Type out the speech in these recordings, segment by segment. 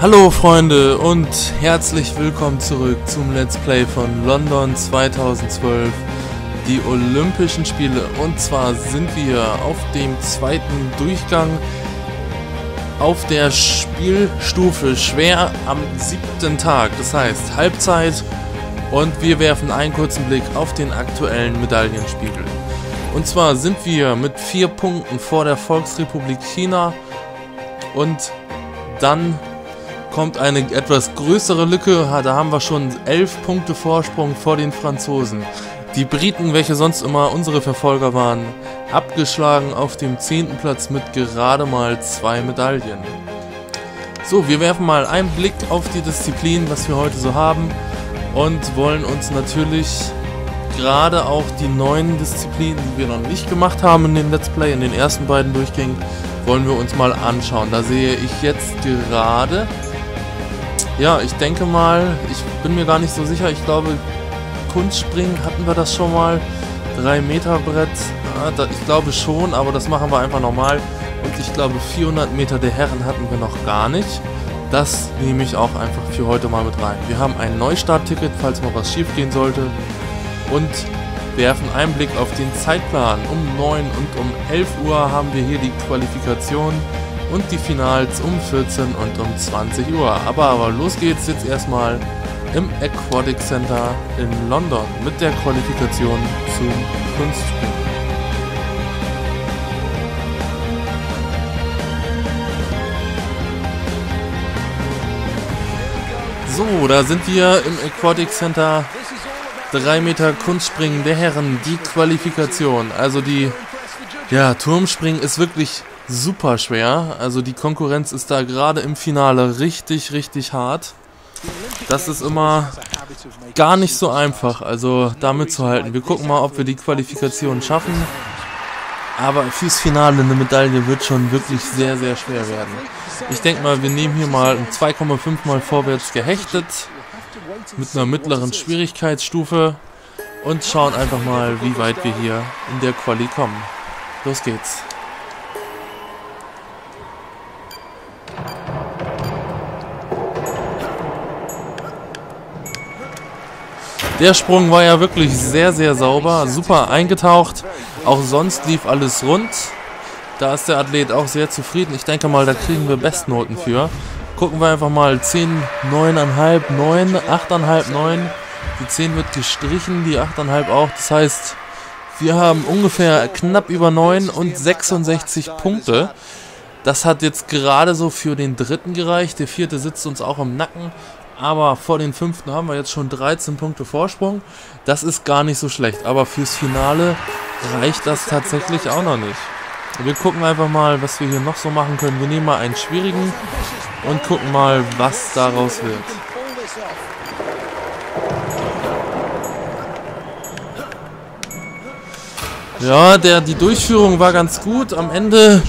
Hallo Freunde und herzlich willkommen zurück zum Let's Play von London 2012, die Olympischen Spiele. Und zwar sind wir auf dem zweiten Durchgang auf der Spielstufe schwer am siebten Tag, das heißt Halbzeit. Und wir werfen einen kurzen Blick auf den aktuellen Medaillenspiegel. Und zwar sind wir mit vier Punkten vor der Volksrepublik China und dann kommt eine etwas größere Lücke. Da haben wir schon elf Punkte Vorsprung vor den Franzosen. Die Briten, welche sonst immer unsere Verfolger waren, abgeschlagen auf dem zehnten Platz mit gerade mal zwei Medaillen. So, wir werfen mal einen Blick auf die Disziplin, was wir heute so haben und wollen uns natürlich gerade auch die neuen Disziplinen, die wir noch nicht gemacht haben in dem Let's Play, in den ersten beiden Durchgängen, wollen wir uns mal anschauen. Da sehe ich jetzt gerade ja, ich denke mal, ich bin mir gar nicht so sicher. Ich glaube, Kunstspringen hatten wir das schon mal. 3 Meter Brett, ja, ich glaube schon, aber das machen wir einfach nochmal. Und ich glaube, 400 Meter der Herren hatten wir noch gar nicht. Das nehme ich auch einfach für heute mal mit rein. Wir haben ein Neustartticket, falls mal was schief gehen sollte. Und werfen einen Blick auf den Zeitplan. Um 9 und um 11 Uhr haben wir hier die Qualifikation und die Finals um 14 und um 20 Uhr. Aber, aber los geht's jetzt erstmal im Aquatic Center in London mit der Qualifikation zum Kunstspringen. So, da sind wir im Aquatic Center. 3 Meter Kunstspringen der Herren, die Qualifikation. Also die, ja, Turmspringen ist wirklich super schwer. Also die Konkurrenz ist da gerade im Finale richtig, richtig hart. Das ist immer gar nicht so einfach, also da mitzuhalten. Wir gucken mal, ob wir die Qualifikation schaffen. Aber fürs Finale eine Medaille wird schon wirklich sehr, sehr schwer werden. Ich denke mal, wir nehmen hier mal 2,5 mal vorwärts gehechtet. Mit einer mittleren Schwierigkeitsstufe. Und schauen einfach mal, wie weit wir hier in der Quali kommen. Los geht's. Der Sprung war ja wirklich sehr, sehr sauber, super eingetaucht. Auch sonst lief alles rund. Da ist der Athlet auch sehr zufrieden. Ich denke mal, da kriegen wir Bestnoten für. Gucken wir einfach mal 10, 9,5, 9, 8,5, 9. Die 10 wird gestrichen, die 8,5 auch. Das heißt, wir haben ungefähr knapp über 9 und 66 Punkte. Das hat jetzt gerade so für den dritten gereicht. Der vierte sitzt uns auch im Nacken. Aber vor den fünften haben wir jetzt schon 13 Punkte Vorsprung. Das ist gar nicht so schlecht. Aber fürs Finale reicht das tatsächlich auch noch nicht. Wir gucken einfach mal, was wir hier noch so machen können. Wir nehmen mal einen schwierigen und gucken mal, was daraus wird. Ja, der, die Durchführung war ganz gut. Am Ende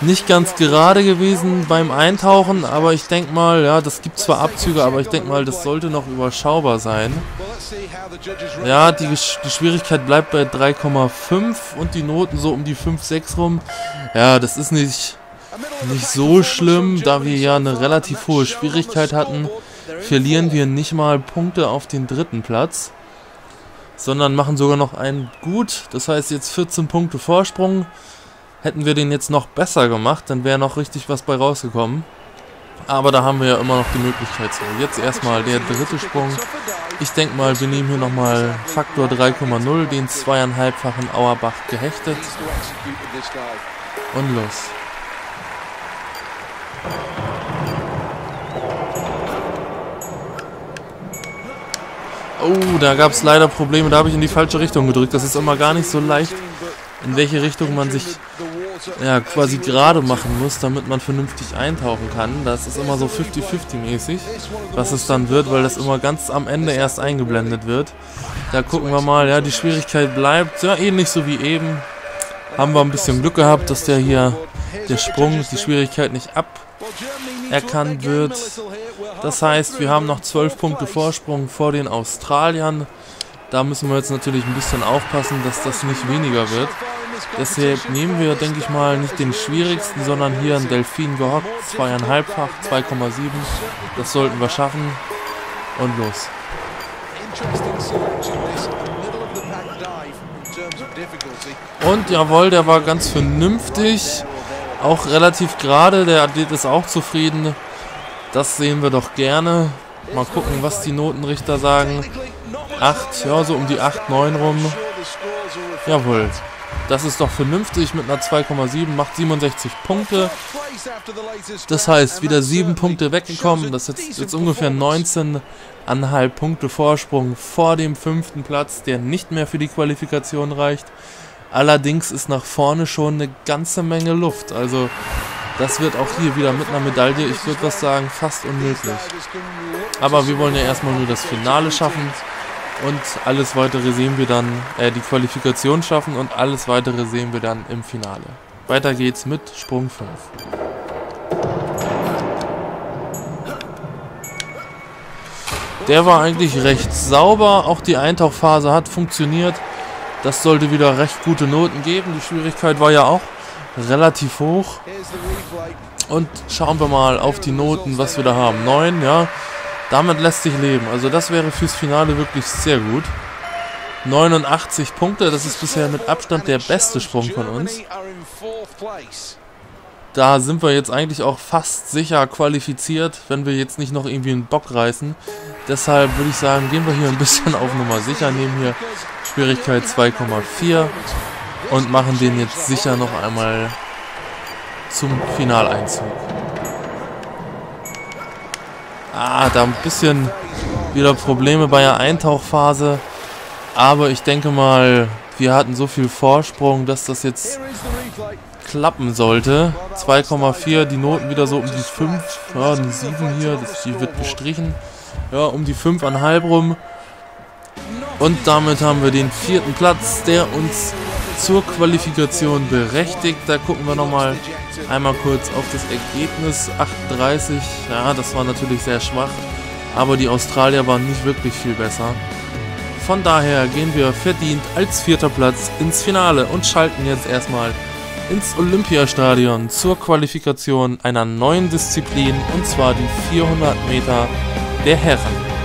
nicht ganz gerade gewesen beim Eintauchen, aber ich denke mal, ja, das gibt zwar Abzüge, aber ich denke mal, das sollte noch überschaubar sein. Ja, die, die Schwierigkeit bleibt bei 3,5 und die Noten so um die 5, 6 rum. Ja, das ist nicht, nicht so schlimm, da wir ja eine relativ hohe Schwierigkeit hatten, verlieren wir nicht mal Punkte auf den dritten Platz, sondern machen sogar noch einen gut. Das heißt jetzt 14 Punkte Vorsprung. Hätten wir den jetzt noch besser gemacht, dann wäre noch richtig was bei rausgekommen. Aber da haben wir ja immer noch die Möglichkeit zu. Jetzt erstmal der dritte Sprung. Ich denke mal, wir nehmen hier nochmal Faktor 3,0, den zweieinhalbfachen Auerbach gehechtet. Und los. Oh, da gab es leider Probleme. Da habe ich in die falsche Richtung gedrückt. Das ist immer gar nicht so leicht, in welche Richtung man sich ja, quasi gerade machen muss, damit man vernünftig eintauchen kann. Das ist immer so 50-50 mäßig, was es dann wird, weil das immer ganz am Ende erst eingeblendet wird. Da gucken wir mal, ja, die Schwierigkeit bleibt, ja, ähnlich so wie eben. Haben wir ein bisschen Glück gehabt, dass der hier, der Sprung, die Schwierigkeit nicht aberkannt wird. Das heißt, wir haben noch 12 Punkte Vorsprung vor den Australiern. Da müssen wir jetzt natürlich ein bisschen aufpassen, dass das nicht weniger wird. Deshalb nehmen wir, denke ich mal, nicht den schwierigsten, sondern hier einen Delfin gehockt, zweieinhalbfach, 2,7. Das sollten wir schaffen. Und los. Und jawohl, der war ganz vernünftig. Auch relativ gerade. Der Athlet ist auch zufrieden. Das sehen wir doch gerne. Mal gucken, was die Notenrichter sagen. 8, ja, so um die 8, 9 rum. Jawohl. Das ist doch vernünftig mit einer 2,7, macht 67 Punkte. Das heißt, wieder 7 Punkte weggekommen. Das ist jetzt, jetzt ungefähr 19,5 Punkte Vorsprung vor dem fünften Platz, der nicht mehr für die Qualifikation reicht. Allerdings ist nach vorne schon eine ganze Menge Luft. Also das wird auch hier wieder mit einer Medaille, ich würde was sagen, fast unmöglich. Aber wir wollen ja erstmal nur das Finale schaffen. Und alles weitere sehen wir dann, äh, die Qualifikation schaffen und alles weitere sehen wir dann im Finale. Weiter geht's mit Sprung 5. Der war eigentlich recht sauber, auch die Eintauchphase hat funktioniert. Das sollte wieder recht gute Noten geben. Die Schwierigkeit war ja auch relativ hoch. Und schauen wir mal auf die Noten, was wir da haben. 9, ja. Damit lässt sich leben. Also das wäre fürs Finale wirklich sehr gut. 89 Punkte, das ist bisher mit Abstand der beste Sprung von uns. Da sind wir jetzt eigentlich auch fast sicher qualifiziert, wenn wir jetzt nicht noch irgendwie einen Bock reißen. Deshalb würde ich sagen, gehen wir hier ein bisschen auf Nummer sicher, nehmen hier Schwierigkeit 2,4 und machen den jetzt sicher noch einmal zum Finaleinzug. Ah, da ein bisschen wieder Probleme bei der Eintauchphase. Aber ich denke mal, wir hatten so viel Vorsprung, dass das jetzt klappen sollte. 2,4, die Noten wieder so um die 5. Ja, eine 7 hier, das, die wird gestrichen. Ja, um die 5,5 rum. Und damit haben wir den vierten Platz, der uns zur Qualifikation berechtigt. Da gucken wir nochmal einmal kurz auf das Ergebnis. 38, ja, das war natürlich sehr schwach. Aber die Australier waren nicht wirklich viel besser. Von daher gehen wir verdient als vierter Platz ins Finale und schalten jetzt erstmal ins Olympiastadion zur Qualifikation einer neuen Disziplin und zwar die 400 Meter der Herren.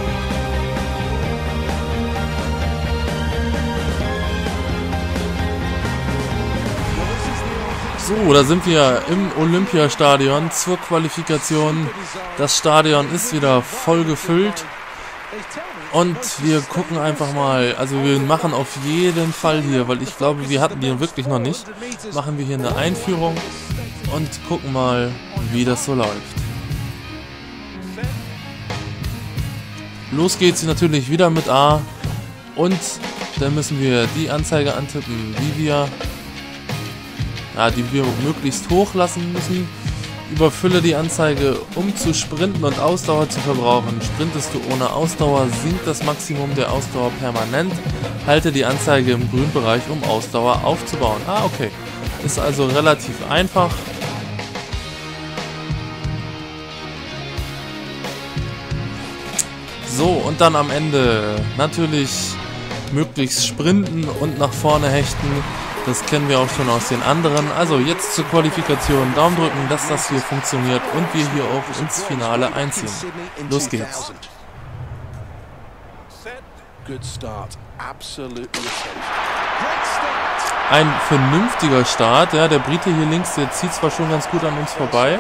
So, da sind wir im Olympiastadion zur Qualifikation. Das Stadion ist wieder voll gefüllt. Und wir gucken einfach mal, also wir machen auf jeden Fall hier, weil ich glaube, wir hatten die wirklich noch nicht, machen wir hier eine Einführung und gucken mal, wie das so läuft. Los geht's natürlich wieder mit A und dann müssen wir die Anzeige antippen, wie wir ja, die wir möglichst hoch lassen müssen. Überfülle die Anzeige, um zu sprinten und Ausdauer zu verbrauchen. Sprintest du ohne Ausdauer, sinkt das Maximum der Ausdauer permanent. Halte die Anzeige im Grünbereich, um Ausdauer aufzubauen. Ah, okay. Ist also relativ einfach. So, und dann am Ende natürlich möglichst sprinten und nach vorne hechten. Das kennen wir auch schon aus den anderen. Also jetzt zur Qualifikation. Daumen drücken, dass das hier funktioniert und wir hier auch ins Finale einziehen. Los geht's. Ein vernünftiger Start. Ja, der Brite hier links, der zieht zwar schon ganz gut an uns vorbei,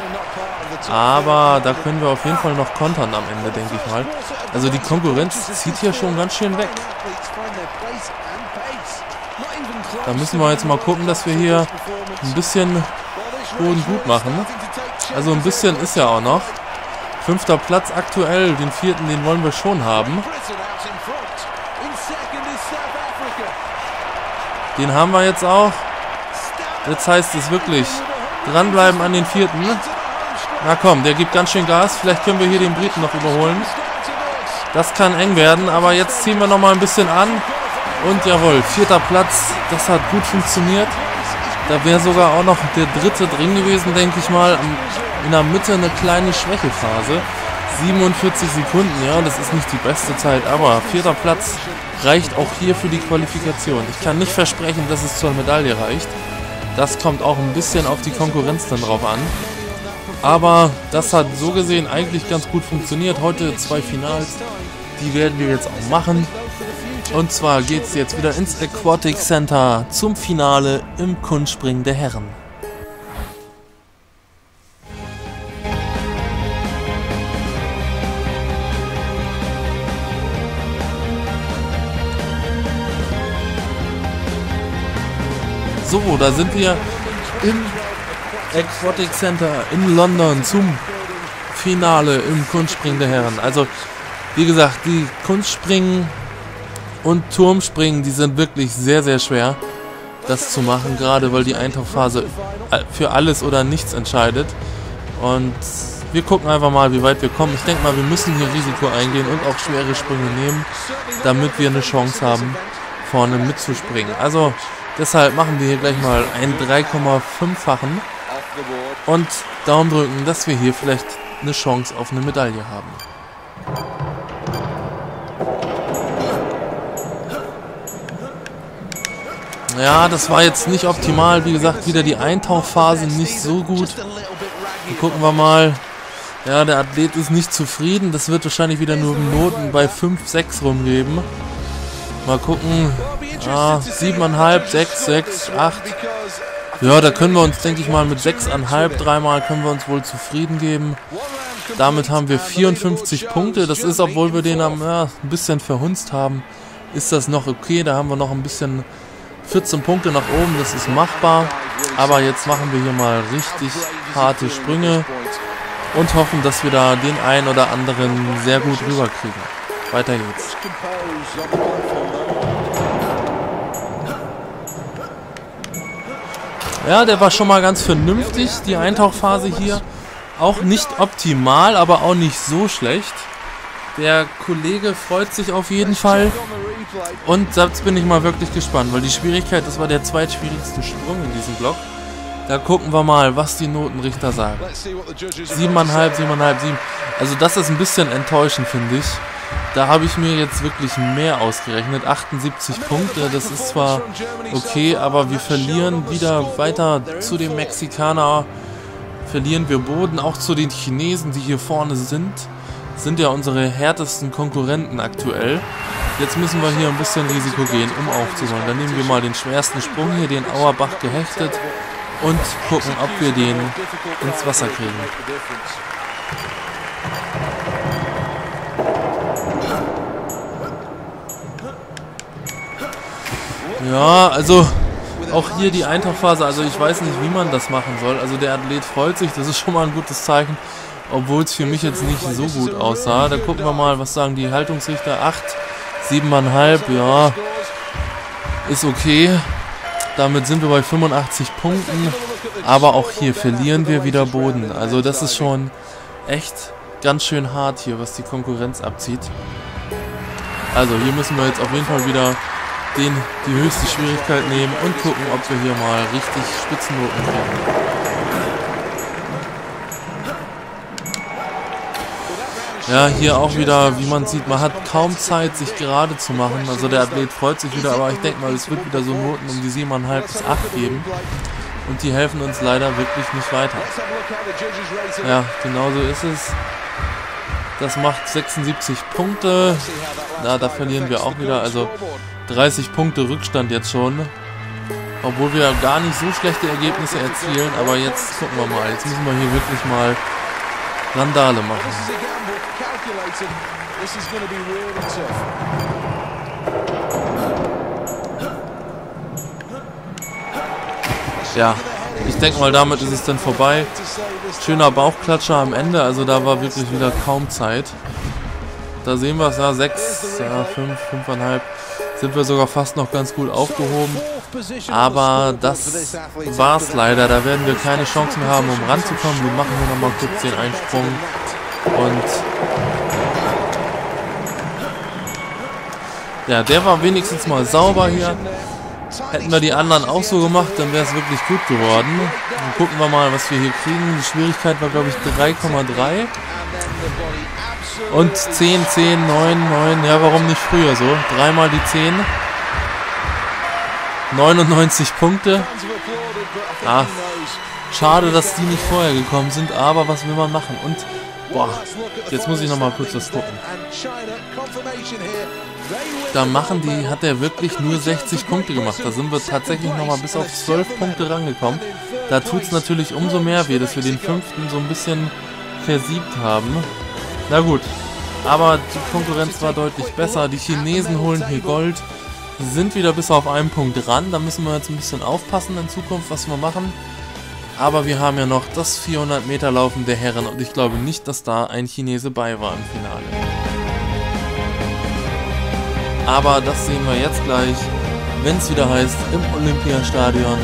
aber da können wir auf jeden Fall noch kontern am Ende, denke ich mal. Also die Konkurrenz zieht hier schon ganz schön weg. Da müssen wir jetzt mal gucken, dass wir hier ein bisschen Boden gut machen. Also ein bisschen ist ja auch noch. Fünfter Platz aktuell, den vierten, den wollen wir schon haben. Den haben wir jetzt auch. Jetzt heißt es wirklich dranbleiben an den vierten. Na komm, der gibt ganz schön Gas. Vielleicht können wir hier den Briten noch überholen. Das kann eng werden, aber jetzt ziehen wir noch mal ein bisschen an. Und jawohl, vierter Platz, das hat gut funktioniert. Da wäre sogar auch noch der dritte drin gewesen, denke ich mal. In der Mitte eine kleine Schwächephase. 47 Sekunden, ja, das ist nicht die beste Zeit, aber vierter Platz reicht auch hier für die Qualifikation. Ich kann nicht versprechen, dass es zur Medaille reicht. Das kommt auch ein bisschen auf die Konkurrenz dann drauf an. Aber das hat so gesehen eigentlich ganz gut funktioniert. Heute zwei Finals, die werden wir jetzt auch machen. Und zwar geht es jetzt wieder ins Aquatic Center zum Finale im Kunstspringen der Herren. So, da sind wir im Aquatic Center in London zum Finale im Kunstspringen der Herren. Also, wie gesagt, die Kunstspringen und Turmspringen, die sind wirklich sehr, sehr schwer, das zu machen, gerade weil die Eintauchphase äh, für alles oder nichts entscheidet. Und wir gucken einfach mal, wie weit wir kommen. Ich denke mal, wir müssen hier Risiko eingehen und auch schwere Sprünge nehmen, damit wir eine Chance haben, vorne mitzuspringen. Also, Deshalb machen wir hier gleich mal einen 3,5-fachen und Daumen drücken, dass wir hier vielleicht eine Chance auf eine Medaille haben. Ja, das war jetzt nicht optimal. Wie gesagt, wieder die Eintauchphase nicht so gut. Dann gucken wir mal. Ja, der Athlet ist nicht zufrieden. Das wird wahrscheinlich wieder nur Noten bei 5, 6 rumgeben. Mal gucken. Ah, 7,5, 6, 6, 8. Ja, da können wir uns, denke ich mal, mit 6,5 dreimal können wir uns wohl zufrieden geben. Damit haben wir 54 Punkte. Das ist, obwohl wir den am, ja, ein bisschen verhunzt haben, ist das noch okay. Da haben wir noch ein bisschen 14 Punkte nach oben. Das ist machbar. Aber jetzt machen wir hier mal richtig harte Sprünge und hoffen, dass wir da den einen oder anderen sehr gut rüberkriegen. Weiter geht's. Ja, der war schon mal ganz vernünftig. Die Eintauchphase hier auch nicht optimal, aber auch nicht so schlecht. Der Kollege freut sich auf jeden Fall. Und jetzt bin ich mal wirklich gespannt, weil die Schwierigkeit, das war der zweitschwierigste Sprung in diesem Block. Da gucken wir mal, was die Notenrichter sagen. 7,5, 7,5, 7. Also das ist ein bisschen enttäuschend, finde ich. Da habe ich mir jetzt wirklich mehr ausgerechnet. 78 Punkte, das ist zwar okay, aber wir verlieren wieder weiter zu dem Mexikaner. Verlieren wir Boden, auch zu den Chinesen, die hier vorne sind. Sind ja unsere härtesten Konkurrenten aktuell. Jetzt müssen wir hier ein bisschen Risiko gehen, um aufzuholen. Dann nehmen wir mal den schwersten Sprung hier, den Auerbach gehechtet und gucken, ob wir den ins Wasser kriegen. Ja, also auch hier die Eintauchphase, also ich weiß nicht, wie man das machen soll. Also der Athlet freut sich, das ist schon mal ein gutes Zeichen, obwohl es für mich jetzt nicht so gut aussah. Da gucken wir mal, was sagen die Haltungsrichter. 8, 7,5, ja, ist okay. Damit sind wir bei 85 Punkten, aber auch hier verlieren wir wieder Boden. Also das ist schon echt ganz schön hart hier, was die Konkurrenz abzieht. Also hier müssen wir jetzt auf jeden Fall wieder den die höchste Schwierigkeit nehmen und gucken, ob wir hier mal richtig Spitzennoten kriegen. Ja, hier auch wieder, wie man sieht, man hat kaum Zeit, sich gerade zu machen. Also der Athlet freut sich wieder, aber ich denke mal, es wird wieder so Noten um die 7,5 bis 8 geben. Und die helfen uns leider wirklich nicht weiter. Ja, genau so ist es. Das macht 76 Punkte. Na, da verlieren wir auch wieder. Also 30 Punkte Rückstand jetzt schon. Obwohl wir gar nicht so schlechte Ergebnisse erzielen. Aber jetzt gucken wir mal. Jetzt müssen wir hier wirklich mal Randale machen. Ja, ich denke mal, damit ist es dann vorbei. Schöner Bauchklatscher am Ende, also da war wirklich wieder kaum Zeit. Da sehen wir es, ja, 6, ja, 5, 5,5 sind wir sogar fast noch ganz gut aufgehoben. Aber das war's leider. Da werden wir keine Chance mehr haben, um ranzukommen. Wir machen hier nochmal kurz den Einsprung. Und ja, der war wenigstens mal sauber hier. Hätten wir die anderen auch so gemacht, dann wäre es wirklich gut geworden. Dann gucken wir mal, was wir hier kriegen. Die Schwierigkeit war, glaube ich, 3,3. Und 10, 10, 9, 9. Ja, warum nicht früher so? Dreimal die 10. 99 Punkte. Ah, schade, dass die nicht vorher gekommen sind, aber was will man machen? Und, boah, jetzt muss ich nochmal kurz was gucken. Da machen die, hat er wirklich nur 60 Punkte gemacht. Da sind wir tatsächlich nochmal bis auf 12 Punkte rangekommen. Da tut es natürlich umso mehr weh, dass wir den fünften so ein bisschen versiebt haben. Na gut, aber die Konkurrenz war deutlich besser. Die Chinesen holen hier Gold, sind wieder bis auf einen Punkt ran. Da müssen wir jetzt ein bisschen aufpassen in Zukunft, was wir machen. Aber wir haben ja noch das 400 Meter Laufen der Herren und ich glaube nicht, dass da ein Chinese bei war im Finale. Aber das sehen wir jetzt gleich, wenn es wieder heißt im Olympiastadion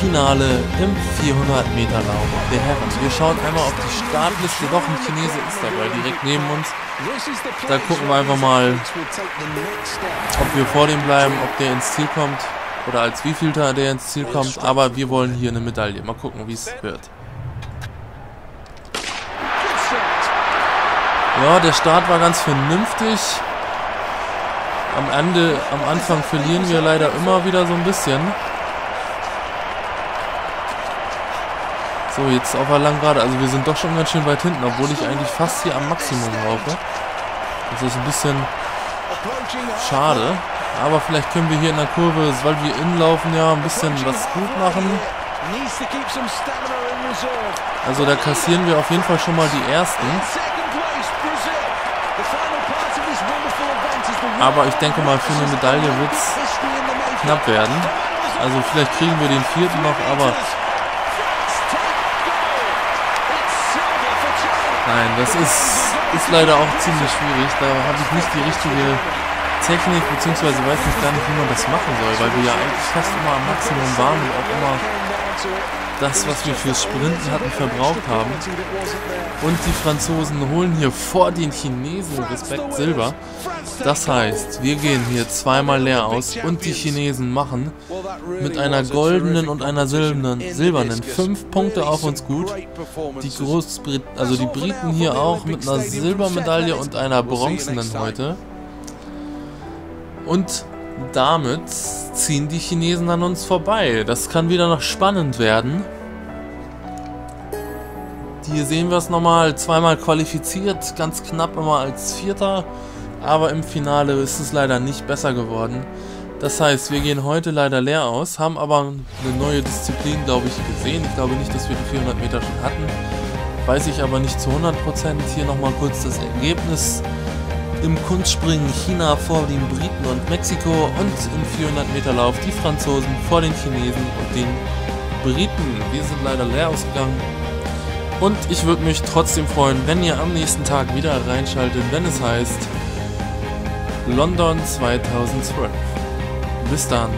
Finale im 400 Meter Lauf der Herren. Wir schauen einmal auf die Startliste. Doch, ein Chinese ist dabei, direkt neben uns. Da gucken wir einfach mal, ob wir vor dem bleiben, ob der ins Ziel kommt. Oder als wievielter der ins Ziel kommt. Aber wir wollen hier eine Medaille. Mal gucken, wie es wird. Ja, der Start war ganz vernünftig. Am Ende, am Anfang verlieren wir leider immer wieder so ein bisschen. So, jetzt auf der langen Gerade. Also wir sind doch schon ganz schön weit hinten, obwohl ich eigentlich fast hier am Maximum laufe. Das ist ein bisschen schade. Aber vielleicht können wir hier in der Kurve, weil wir innen laufen, ja ein bisschen was gut machen. Also da kassieren wir auf jeden Fall schon mal die ersten. Aber ich denke mal, für eine Medaille wird es knapp werden. Also vielleicht kriegen wir den vierten noch, aber Nein, das ist, ist leider auch ziemlich schwierig. Da habe ich nicht die richtige Technik, beziehungsweise weiß ich gar nicht, wie man das machen soll, weil wir ja eigentlich fast immer am Maximum waren und auch immer das, was wir fürs Sprinten hatten, verbraucht haben. Und die Franzosen holen hier vor den Chinesen Respekt Silber. Das heißt, wir gehen hier zweimal leer aus und die Chinesen machen mit einer goldenen und einer silbernen, silbernen fünf Punkte auf uns gut. Die Großbrit also die Briten hier auch mit einer Silbermedaille und einer bronzenen heute. Und damit ziehen die Chinesen an uns vorbei. Das kann wieder noch spannend werden. Hier sehen wir es nochmal, zweimal qualifiziert, ganz knapp immer als Vierter, aber im Finale ist es leider nicht besser geworden. Das heißt, wir gehen heute leider leer aus, haben aber eine neue Disziplin, glaube ich, gesehen. Ich glaube nicht, dass wir die 400 Meter schon hatten. Weiß ich aber nicht zu 100%. Hier nochmal kurz das Ergebnis im Kunstspringen China vor den Briten und Mexiko und im 400 Meter Lauf die Franzosen vor den Chinesen und den Briten. Wir sind leider leer ausgegangen. Und ich würde mich trotzdem freuen, wenn ihr am nächsten Tag wieder reinschaltet, wenn es heißt London 2012. Bis dann.